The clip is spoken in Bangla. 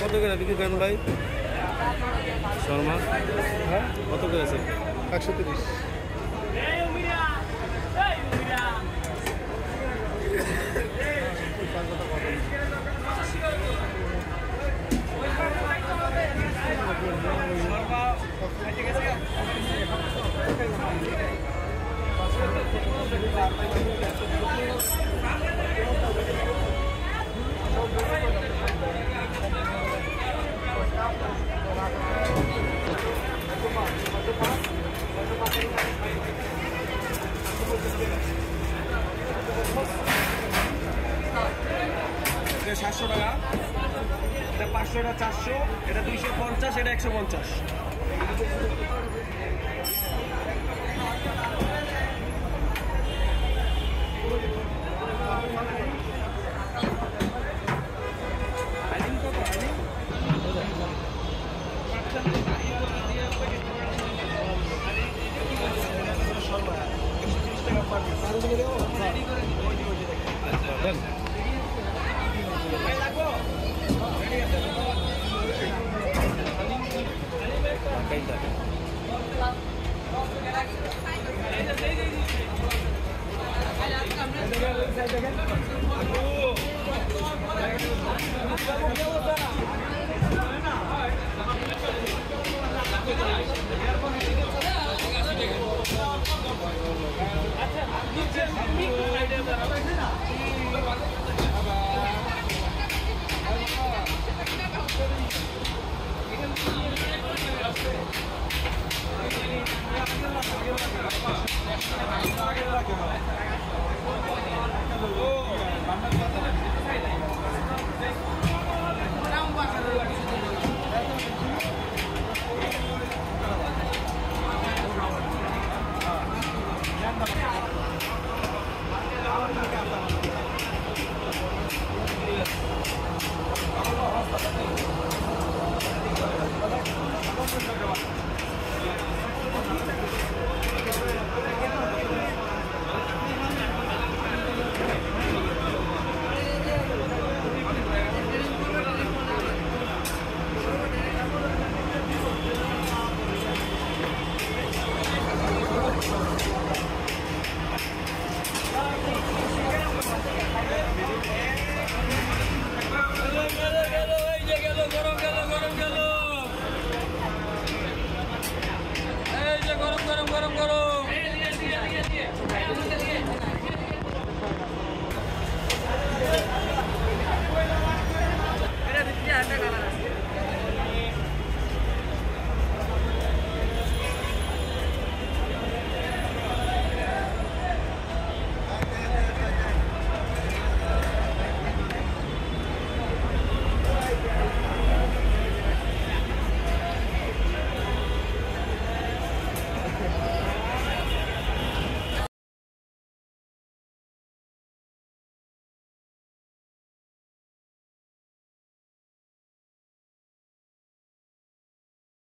কত করে বিক্রি করেন ভাই? শর্মা? হ্যাঁ? কত করে আছে? একশো তিরিশ। এটা সাতশো টাকা। এটা পাঁচশো এটা চারশো এটা দুইশো পঞ্চাশ এটা একশো পঞ্চাশ। ও